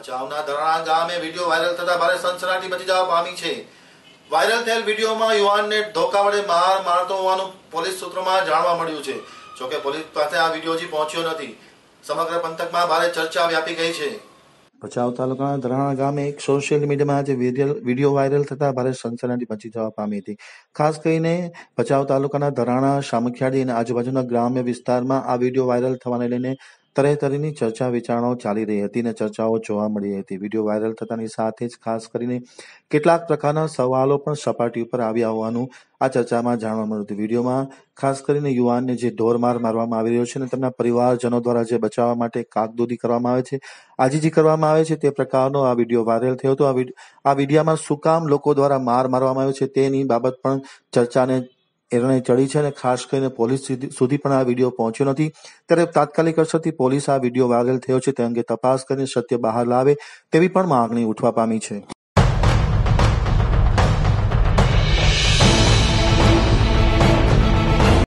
ભચાઉના ધરણા ગામે video viral થતા ભારે સનસનાટી મચી જવા પામી છે. વાયરલ થયેલ વિડીયોમાં યુવાનને ધોકા વડે માર મારતો હોવાનું પોલીસ સૂત્રોમાં જાણવા મળ્યું છે. જોકે પોલીસ પાસે આ વીડિયો હજી પહોંચ્યો નથી. સમગ્ર પંથકમાં ભારે ચર્ચા વ્યાપી ગઈ છે. ભચાઉ તાલુકાના ધરાણા ગામે એક સોશિયલ મીડિયામાં આજે વીડિયો વાયરલ થતા ભારે સનસનાટી મચી જવા પામી હતી. ખાસ કરીને ભચાઉ તાલુકાના ધરાણા, શામખિયાળી અને આજુબાજુના ગ્રામ્ય વિસ્તારમાં આ વીડિયો વાયરલ થવાને લઈને તરેતરીની ચર્ચા વિચારણાઓ ચાલી રહી હતી અને ચર્ચાઓ જોવા મળી હતી. વીડિયો વાયરલ થતાની સાથે જ ખાસ કરીને કેટલાક પ્રકારના સવાલો પણ સપાટી ઉપર આવ્યા હોવાનું આ ચર્ચામાં જાણવા મળ્યું હતું. વિડીયોમાં ખાસ કરીને યુવાનને જે ઢોરમાર મારવામાં આવી રહ્યો છે અને તેમના પરિવારજનો દ્વારા જે બચાવવા માટે કાગદૂદી કરવામાં આવે છે, આજીજી કરવામાં આવે છે તે પ્રકારનો આ વીડિયો વાયરલ થયો હતો. આ વિડીયામાં શું કામ લોકો દ્વારા માર મારવામાં આવ્યો છે તેની બાબત પણ ચર્ચાને એરણે ચડી છે અને ખાસ કરીને પોલીસ સુધી પણ આ વીડિયો પહોંચ્યો નથી. ત્યારે તાત્કાલિક અસરથી પોલીસ આ વીડિયો વાયરલ થયો છે. તે અંગે તપાસ કરીને સત્ય બહાર લાવે તેવી પણ માંગણી ઉઠવા પામી છે.